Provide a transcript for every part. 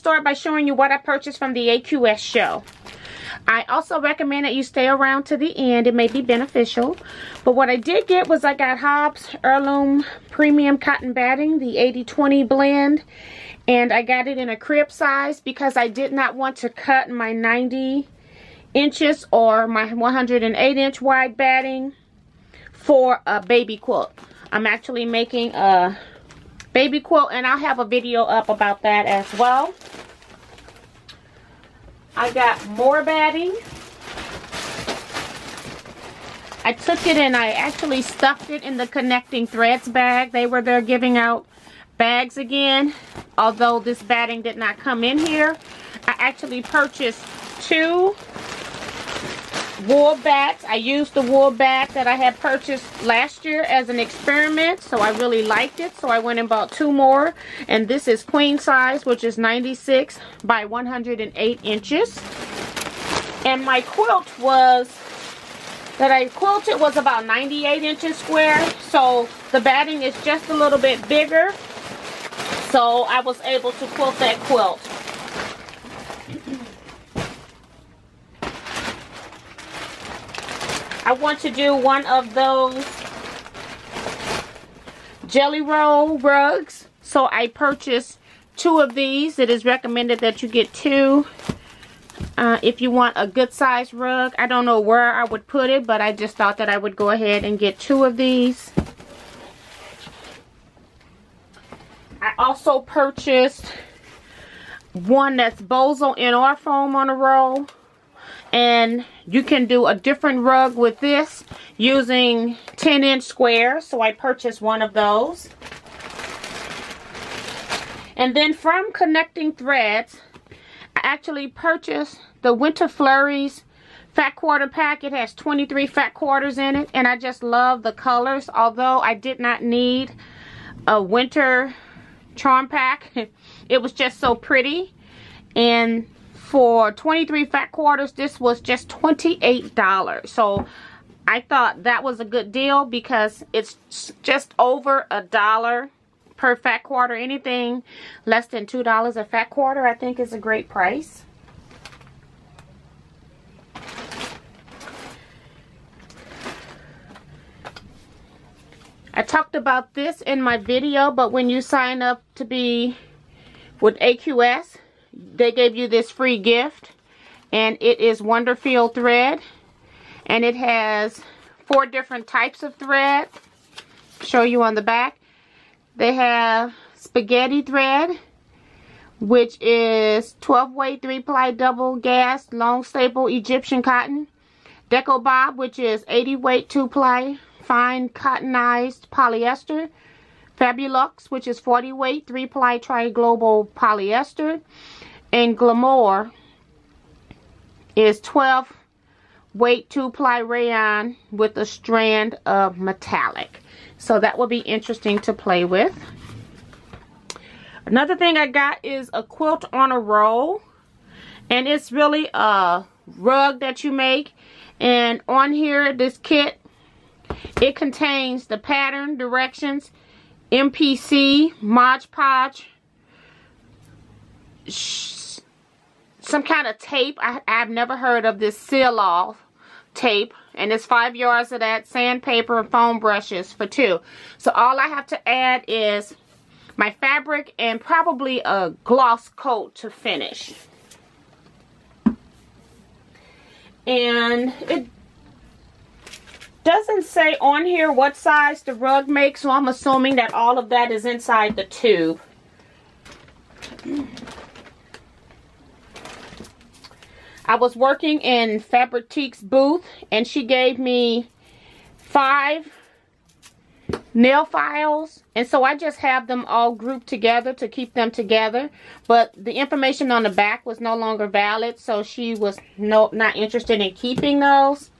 start by showing you what I purchased from the AQS show. I also recommend that you stay around to the end. It may be beneficial. But what I did get was I got Hobbs Heirloom Premium Cotton Batting, the 80-20 blend. And I got it in a crib size because I did not want to cut my 90 inches or my 108 inch wide batting for a baby quilt. I'm actually making a baby quilt and I'll have a video up about that as well. I got more batting. I took it and I actually stuffed it in the connecting threads bag. They were there giving out bags again. Although this batting did not come in here. I actually purchased two wool bats. I used the wool bat that I had purchased last year as an experiment, so I really liked it. So I went and bought two more, and this is queen size, which is 96 by 108 inches. And my quilt was, that I quilted was about 98 inches square, so the batting is just a little bit bigger. So I was able to quilt that quilt. I want to do one of those jelly roll rugs. So I purchased two of these. It is recommended that you get two uh, if you want a good size rug. I don't know where I would put it, but I just thought that I would go ahead and get two of these. I also purchased one that's Bosal In-R-Foam on a roll and you can do a different rug with this using 10 inch squares. So I purchased one of those. And then from connecting threads I actually purchased the winter flurries fat quarter pack. It has 23 fat quarters in it and I just love the colors. Although I did not need a winter charm pack it was just so pretty. And for 23 fat quarters this was just $28 so I thought that was a good deal because it's just over a dollar per fat quarter. Anything less than two dollars a fat quarter I think is a great price. I talked about this in my video but when you sign up to be with AQS they gave you this free gift and it is WonderFil thread and it has four different types of thread. Show you on the back. They have spaghetti thread which is 12 weight 3 ply double gas long staple Egyptian cotton. DecoBob which is 80 weight 2 ply fine cottonized polyester Fabulux which is 40 weight 3 ply trilobal polyester and Glamour is 12 weight 2 ply rayon with a strand of metallic. So that will be interesting to play with. Another thing I got is a quilt on a roll. And it's really a rug that you make. And on here, this kit, it contains the pattern, directions, MPC, Mod Podge, some kind of tape. I, I've never heard of this seal-off tape. And it's five yards of that sandpaper and foam brushes for two. So all I have to add is my fabric and probably a gloss coat to finish. And it doesn't say on here what size the rug makes, so I'm assuming that all of that is inside the tube. I was working in Fabritique's booth and she gave me five nail files and so I just have them all grouped together to keep them together but the information on the back was no longer valid so she was no not interested in keeping those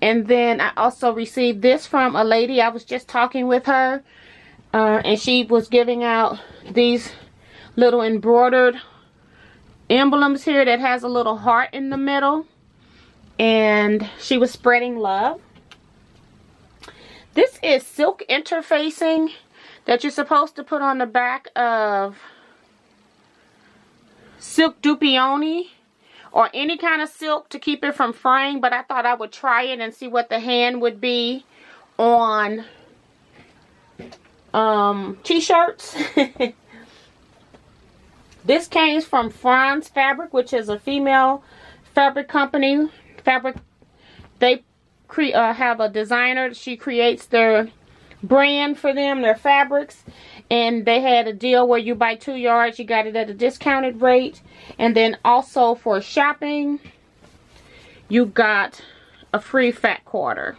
and then I also received this from a lady I was just talking with her uh, and she was giving out these little embroidered emblems here that has a little heart in the middle. And she was spreading love. This is silk interfacing that you're supposed to put on the back of silk dupioni or any kind of silk to keep it from fraying. But I thought I would try it and see what the hand would be on um, t-shirts. this came from Franz Fabric, which is a female fabric company. Fabric, they uh, have a designer. She creates their brand for them, their fabrics. And they had a deal where you buy two yards, you got it at a discounted rate. And then also for shopping, you got a free fat quarter.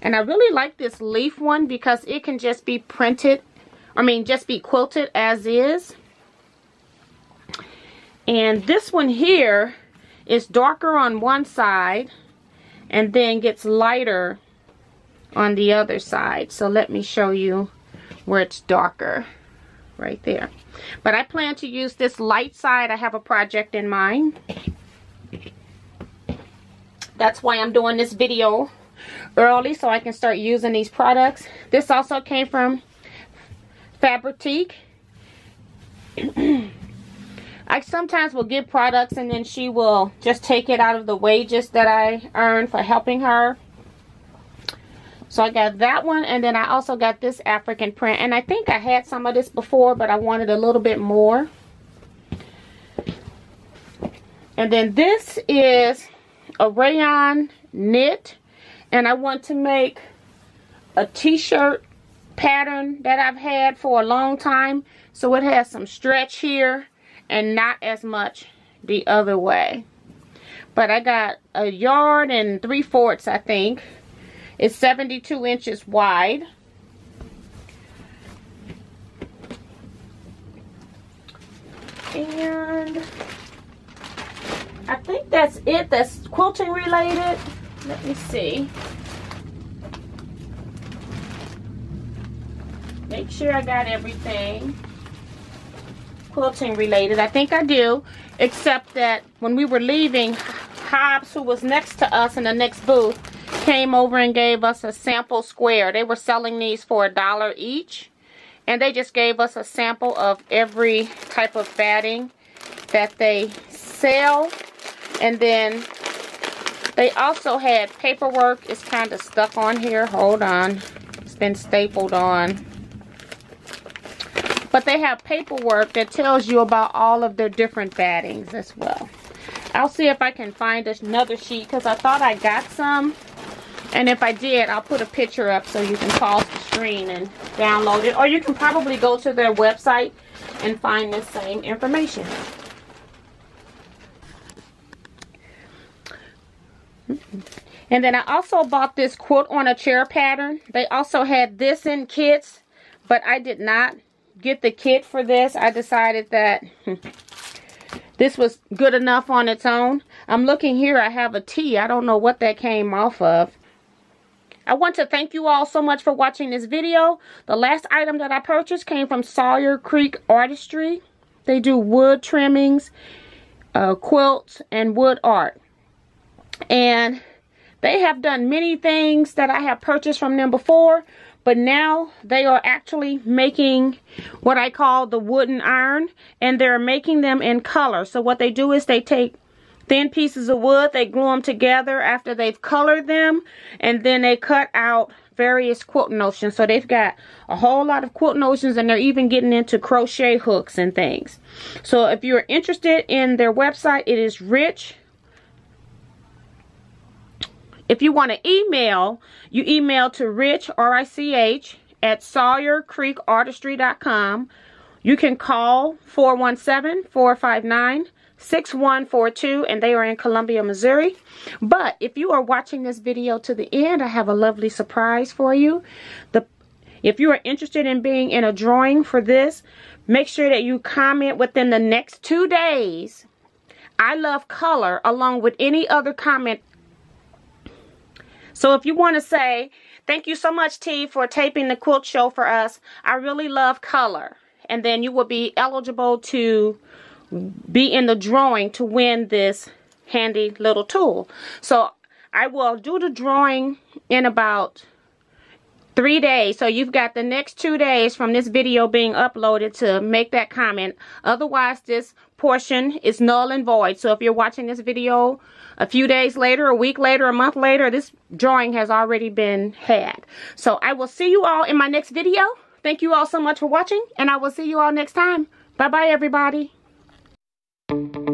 And I really like this leaf one because it can just be printed, I mean just be quilted as is. And this one here is darker on one side and then gets lighter on the other side. So let me show you where it's darker right there. But I plan to use this light side. I have a project in mind. That's why I'm doing this video early so I can start using these products. This also came from Fabritique. I sometimes will give products and then she will just take it out of the wages that I earn for helping her. So I got that one and then I also got this African print. And I think I had some of this before but I wanted a little bit more. And then this is a rayon knit and I want to make a t-shirt pattern that I've had for a long time so it has some stretch here and not as much the other way but I got a yard and three fourths I think it's 72 inches wide and I think that's it that's quilting related let me see. Make sure I got everything quilting related. I think I do, except that when we were leaving, Hobbs, who was next to us in the next booth, came over and gave us a sample square. They were selling these for a dollar each. And they just gave us a sample of every type of batting that they sell. And then they also had paperwork. It's kind of stuck on here. Hold on. It's been stapled on. But they have paperwork that tells you about all of their different battings as well. I'll see if I can find another sheet because I thought I got some. And if I did, I'll put a picture up so you can pause the screen and download it. Or you can probably go to their website and find the same information. Mm-hmm. And then I also bought this quilt on a chair pattern. They also had this in kits, but I did not get the kit for this. I decided that hmm, this was good enough on its own. I'm looking here. I have a T. I don't know what that came off of. I want to thank you all so much for watching this video. The last item that I purchased came from Sawyer Creek Artistry. They do wood trimmings, uh, quilts, and wood art. And they have done many things that I have purchased from them before. But now they are actually making what I call the wooden iron. And they're making them in color. So what they do is they take thin pieces of wood. They glue them together after they've colored them. And then they cut out various quilt notions. So they've got a whole lot of quilt notions and they're even getting into crochet hooks and things. So if you're interested in their website, it is rich if you want to email, you email to rich, R-I-C-H, at sawyercreekartistry.com. You can call 417-459-6142 and they are in Columbia, Missouri. But if you are watching this video to the end, I have a lovely surprise for you. The If you are interested in being in a drawing for this, make sure that you comment within the next two days. I love color along with any other comment so if you want to say, thank you so much, T, for taping the quilt show for us. I really love color. and then you will be eligible to be in the drawing to win this handy little tool. So I will do the drawing in about three days. So you've got the next two days from this video being uploaded to make that comment. Otherwise, this portion is null and void. So if you're watching this video a few days later, a week later, a month later, this drawing has already been had. So I will see you all in my next video. Thank you all so much for watching, and I will see you all next time. Bye-bye, everybody thank you.